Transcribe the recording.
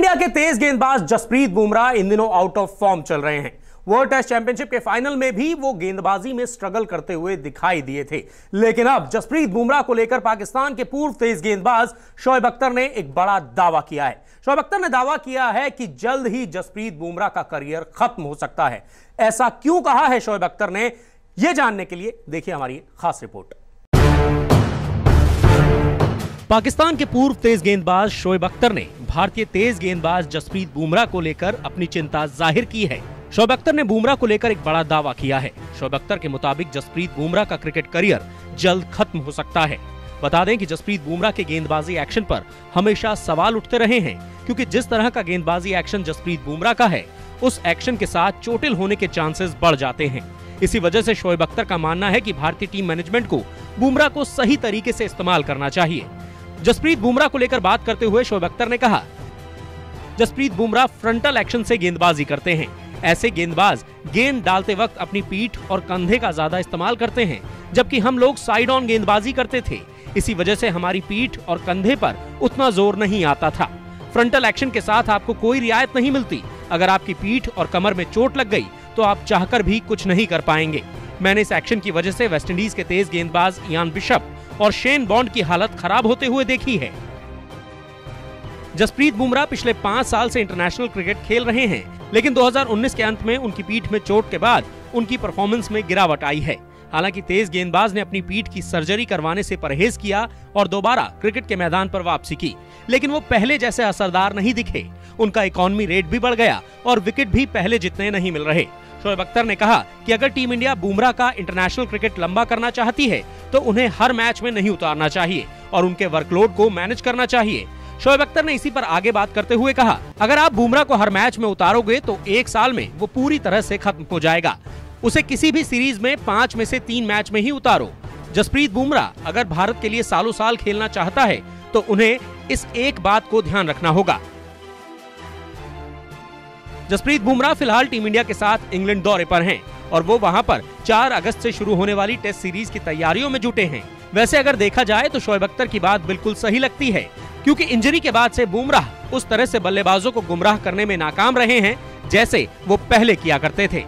India के तेज गेंदबाज जसप्रीत बुमराह इन दिनों आउट ऑफ़ फॉर्म चल रहे हैं। वर्ल्ड टेस्ट चैंपियनशिप के फाइनल में भी वो गेंदबाजी में स्ट्रगल करते हुए दिखाई दिए थे। लेकिन अब जसप्रीत बुमराह को लेकर पाकिस्तान के पूर्व तेज गेंदबाज शोएब अख्तर ने एक बड़ा दावा किया है। शोएब अख्तर ने दावा किया है कि जल्द ही जसप्रीत बुमराह का करियर खत्म हो सकता है। ऐसा क्यों कहा है शोएब अख्तर ने यह जानने के लिए देखिए हमारी खास रिपोर्ट। पाकिस्तान के पूर्व तेज गेंदबाज शोएब अख्तर ने भारतीय तेज गेंदबाज जसप्रीत बुमराह को लेकर अपनी चिंता ज़ाहिर की है। शोएब अख्तर ने बुमराह को लेकर एक बड़ा दावा किया है। शोएब अख्तर के मुताबिक जसप्रीत बुमराह का क्रिकेट करियर जल्द खत्म हो सकता है। बता दें कि जसप्रीत बुमराह के गेंदबाजी एक्शन पर हमेशा सवाल उठते रहे हैं, क्योंकि जिस तरह का गेंदबाजी एक्शन जसप्रीत बुमराह का है, उस एक्शन के साथ चोटिल होने के चांसेस बढ़ जाते हैं। इसी वजह से शोएब अख्तर का मानना है कि भारतीय टीम मैनेजमेंट को बुमराह को सही तरीके से इस्तेमाल करना चाहिए। जसप्रीत बुमराह को लेकर बात करते हुए शोएब अख्तर ने कहा, जसप्रीत बुमराह फ्रंटल एक्शन से गेंदबाजी करते हैं। ऐसे गेंदबाज गेंद डालते वक्त अपनी पीठ और कंधे का ज़्यादा इस्तेमाल करते हैं, जबकि हम लोग साइड ऑन गेंदबाजी करते थे। इसी वजह से हमारी पीठ और कंधे पर उतना ज़ोर नहीं आता था। फ्रंटल एक्शन के साथ आपको कोई रियायत नहीं मिलती। अगर आपकी पीठ और कमर में चोट लग गई तो आप चाहकर भी कुछ नहीं कर पाएँगे। मैंने इस एक्शन की वजह से वेस्टइंडीज के तेज गेंदबाज इयान बिशप और शेन बॉन्ड की हालत खराब होते हुए देखी है। जसप्रीत बुमराह पिछले पाँच साल से इंटरनेशनल क्रिकेट खेल रहे हैं, लेकिन 2019 के अंत में उनकी पीठ में चोट के बाद उनकी परफॉर्मेंस में गिरावट आई है। हालाँकि तेज गेंदबाज ने अपनी पीठ की सर्जरी करवाने से परहेज किया और दोबारा क्रिकेट के मैदान पर वापसी की, लेकिन वो पहले जैसे असरदार नहीं दिखे। उनका इकोनॉमी रेट भी बढ़ गया और विकेट भी पहले जितने नहीं मिल रहे। शोएब अख्तर ने कहा कि अगर टीम इंडिया बुमराह का इंटरनेशनल क्रिकेट लंबा करना चाहती है तो उन्हें हर मैच में नहीं उतारना चाहिए और उनके वर्कलोड को मैनेज करना चाहिए। शोएब अख्तर ने इसी पर आगे बात करते हुए कहा, अगर आप बुमराह को हर मैच में उतारोगे तो एक साल में वो पूरी तरह से खत्म हो जाएगा। उसे किसी भी सीरीज़ में पाँच में से तीन मैच में ही उतारो। जसप्रीत बुमराह अगर भारत के लिए सालों साल खेलना चाहता है तो उन्हें इस एक बात को ध्यान रखना होगा। जसप्रीत बुमराह फ़िलहाल टीम इंडिया के साथ इंग्लैंड दौरे पर हैं और वो वहाँ पर 4 अगस्त से शुरू होने वाली टेस्ट सीरीज़ की तैयारियों में जुटे हैं। वैसे अगर देखा जाए तो शोएब अख्तर की बात बिल्कुल सही लगती है, क्योंकि इंजरी के बाद से बुमराह उस तरह से बल्लेबाजों को गुमराह करने में नाकाम रहे हैं, जैसे वो पहले किया करते थे।